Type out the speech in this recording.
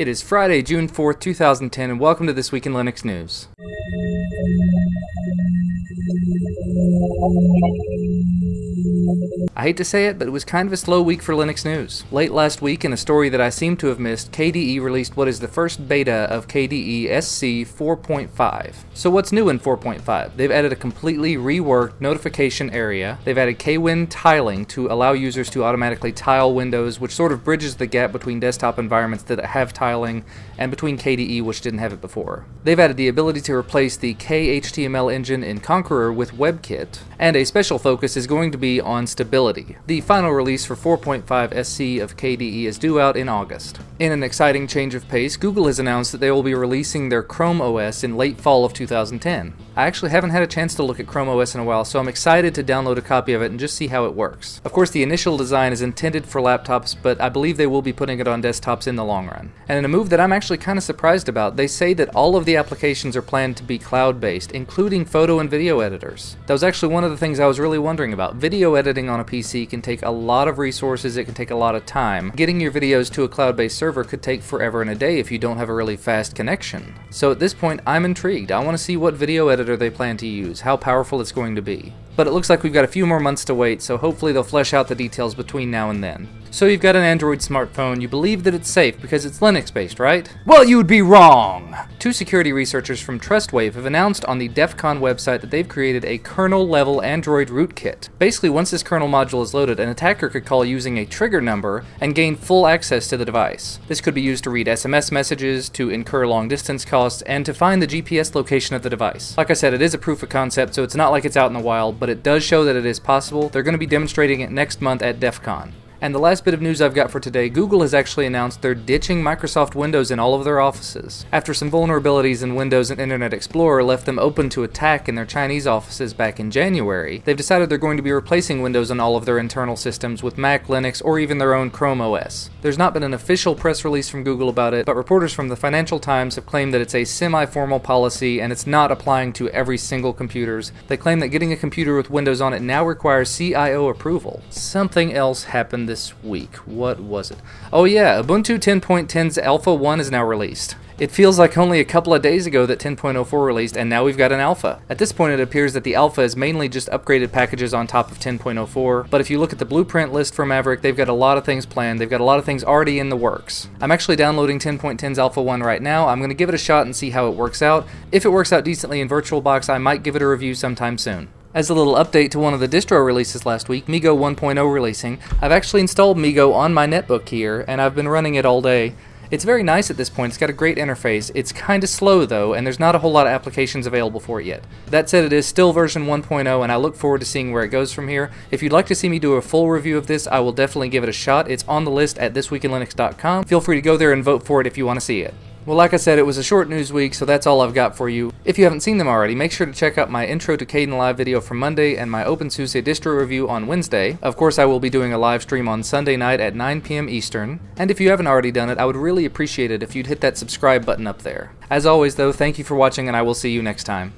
It is Friday, June 4th, 2010, and welcome to This Week in Linux News. I hate to say it, but it was kind of a slow week for Linux news. Late last week, in a story that I seem to have missed, KDE released what is the first beta of KDE SC 4.5. So, what's new in 4.5? They've added a completely reworked notification area. They've added KWin tiling to allow users to automatically tile windows, which sort of bridges the gap between desktop environments that have tiling and between KDE, which didn't have it before. They've added the ability to replace the KHTML engine in Konqueror with WebKit, and a special focus is going to be on stability. The final release for 4.5 SC of KDE is due out in August. In an exciting change of pace, Google has announced that they will be releasing their Chrome OS in late fall of 2010. I actually haven't had a chance to look at Chrome OS in a while, so I'm excited to download a copy of it and just see how it works. Of course, the initial design is intended for laptops, but I believe they will be putting it on desktops in the long run. And in a move that I'm actually kind of surprised about, they say that all of the applications are planned to be cloud based, including photo and video editors. That was actually one of the things I was really wondering about. Video editing on a PC can take a lot of resources, it can take a lot of time. Getting your videos to a cloud based server could take forever and a day if you don't have a really fast connection. So at this point, I'm intrigued. I want to see what video editor they plan to use, how powerful it's going to be. But it looks like we've got a few more months to wait, so hopefully they'll flesh out the details between now and then. So you've got an Android smartphone, you believe that it's safe because it's Linux based, right? Well, you'd be wrong! Two security researchers from Trustwave have announced on the DEF CON website that they've created a kernel level Android rootkit. Basically, once this kernel module is loaded, an attacker could call using a trigger number and gain full access to the device. This could be used to read SMS messages, to incur long distance costs, and to find the GPS location of the device. Like I said, it is a proof of concept, so it's not like it's out in the wild, but it does show that it is possible. They're going to be demonstrating it next month at DEF CON. And the last bit of news I've got for today Google has actually announced they're ditching Microsoft Windows in all of their offices. After some vulnerabilities in Windows and Internet Explorer left them open to attack in their Chinese offices back in January, they've decided they're going to be replacing Windows on all of their internal systems with Mac, Linux, or even their own Chrome OS. There's not been an official press release from Google about it, but reporters from the Financial Times have claimed that it's a semi formal policy and it's not applying to every single computers. They claim that getting a computer with Windows on it now requires CIO approval. Something else happened this week. What was it? Oh, yeah, Ubuntu 10.10's Alpha 1 is now released. It feels like only a couple of days ago that 10.04 released, and now we've got an alpha. At this point, it appears that the alpha is mainly just upgraded packages on top of 10.04, but if you look at the blueprint list for Maverick, they've got a lot of things planned. They've got a lot of things already in the works. I'm actually downloading 10.10's Alpha 1 right now. I'm going to give it a shot and see how it works out. If it works out decently in VirtualBox, I might give it a review sometime soon. As a little update to one of the distro releases last week, MeeGo 1.0 releasing, I've actually installed MeeGo on my netbook here, and I've been running it all day. It's very nice at this point, it's got a great interface. It's kind of slow though, and there's not a whole lot of applications available for it yet. That said, it is still version 1.0, and I look forward to seeing where it goes from here. If you'd like to see me do a full review of this, I will definitely give it a shot. It's on the list at thisweekinlinux.com. Feel free to go there and vote for it if you want to see it. Well, like I said, it was a short news week, so that's all I've got for you. If you haven't seen them already, make sure to check out my Intro to Kdenlive video from Monday and my OpenSUSE distro review on Wednesday. Of course, I will be doing a live stream on Sunday night at 9 p.m. Eastern. And if you haven't already done it, I would really appreciate it if you'd hit that subscribe button up there. As always, though, thank you for watching, and I will see you next time.